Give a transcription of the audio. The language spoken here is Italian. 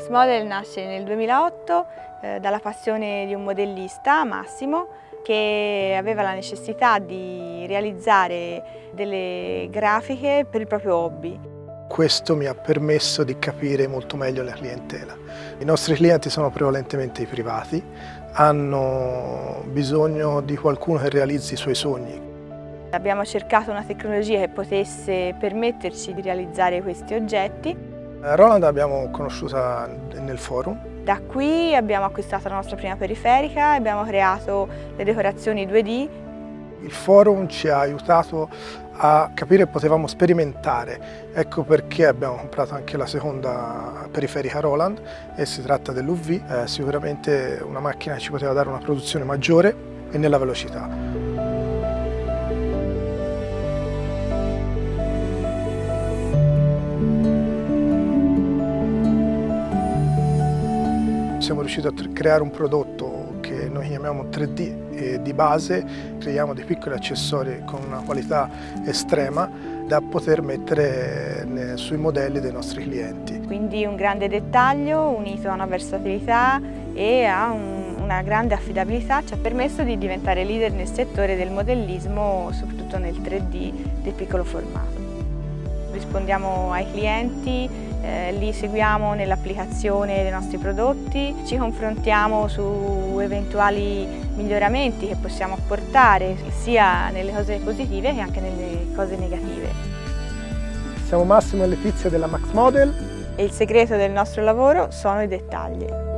Max Model nasce nel 2008 eh, dalla passione di un modellista, Massimo, che aveva la necessità di realizzare delle grafiche per il proprio hobby. Questo mi ha permesso di capire molto meglio la clientela. I nostri clienti sono prevalentemente i privati, hanno bisogno di qualcuno che realizzi i suoi sogni. Abbiamo cercato una tecnologia che potesse permetterci di realizzare questi oggetti Roland l'abbiamo conosciuta nel forum. Da qui abbiamo acquistato la nostra prima periferica, abbiamo creato le decorazioni 2D. Il forum ci ha aiutato a capire che potevamo sperimentare, ecco perché abbiamo comprato anche la seconda periferica Roland e si tratta dell'UV, eh, sicuramente una macchina che ci poteva dare una produzione maggiore e nella velocità. Siamo riusciti a creare un prodotto che noi chiamiamo 3D e di base creiamo dei piccoli accessori con una qualità estrema da poter mettere sui modelli dei nostri clienti. Quindi un grande dettaglio unito a una versatilità e a un, una grande affidabilità ci ha permesso di diventare leader nel settore del modellismo, soprattutto nel 3D del piccolo formato. Rispondiamo ai clienti eh, li seguiamo nell'applicazione dei nostri prodotti, ci confrontiamo su eventuali miglioramenti che possiamo apportare sia nelle cose positive che anche nelle cose negative. Siamo Massimo e Letizia della Max Model e il segreto del nostro lavoro sono i dettagli.